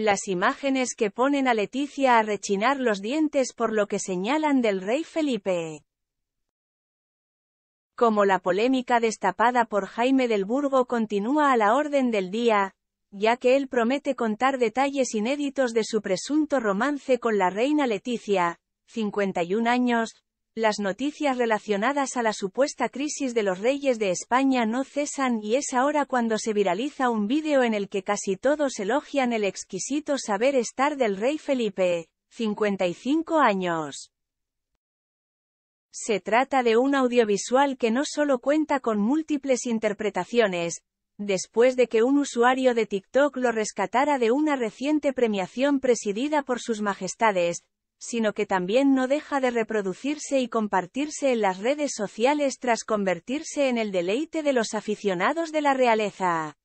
Las imágenes que ponen a Leticia a rechinar los dientes por lo que señalan del rey Felipe. Como la polémica destapada por Jaime del Burgo continúa a la orden del día, ya que él promete contar detalles inéditos de su presunto romance con la reina Leticia, 51 años, las noticias relacionadas a la supuesta crisis de los reyes de España no cesan y es ahora cuando se viraliza un vídeo en el que casi todos elogian el exquisito saber estar del rey Felipe, 55 años. Se trata de un audiovisual que no solo cuenta con múltiples interpretaciones, después de que un usuario de TikTok lo rescatara de una reciente premiación presidida por sus majestades, sino que también no deja de reproducirse y compartirse en las redes sociales tras convertirse en el deleite de los aficionados de la realeza.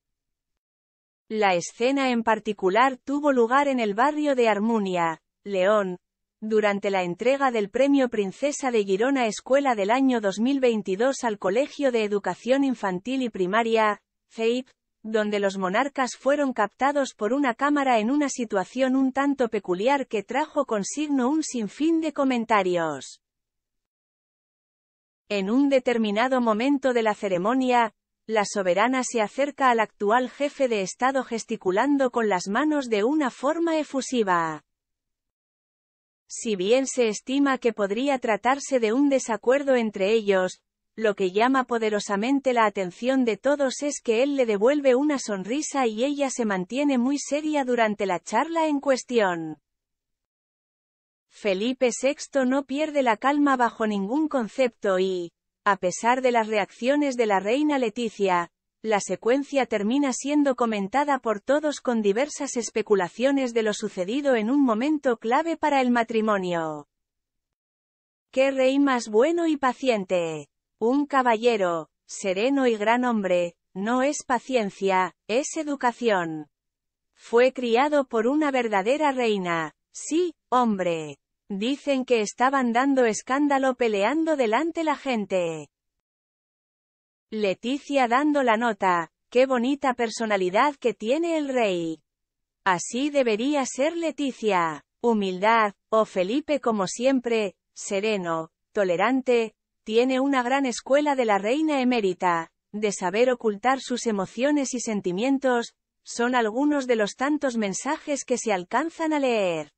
La escena en particular tuvo lugar en el barrio de Armunia, León, durante la entrega del Premio Princesa de Girona Escuela del año 2022 al Colegio de Educación Infantil y Primaria, FEIP, donde los monarcas fueron captados por una cámara en una situación un tanto peculiar que trajo consigno un sinfín de comentarios. En un determinado momento de la ceremonia, la soberana se acerca al actual jefe de Estado gesticulando con las manos de una forma efusiva. Si bien se estima que podría tratarse de un desacuerdo entre ellos, lo que llama poderosamente la atención de todos es que él le devuelve una sonrisa y ella se mantiene muy seria durante la charla en cuestión. Felipe VI no pierde la calma bajo ningún concepto y, a pesar de las reacciones de la reina Leticia, la secuencia termina siendo comentada por todos con diversas especulaciones de lo sucedido en un momento clave para el matrimonio. ¡Qué rey más bueno y paciente! Un caballero, sereno y gran hombre, no es paciencia, es educación. Fue criado por una verdadera reina. Sí, hombre. Dicen que estaban dando escándalo peleando delante la gente. Leticia dando la nota, qué bonita personalidad que tiene el rey. Así debería ser Leticia. Humildad, o Felipe como siempre, sereno, tolerante, tiene una gran escuela de la reina emérita, de saber ocultar sus emociones y sentimientos, son algunos de los tantos mensajes que se alcanzan a leer.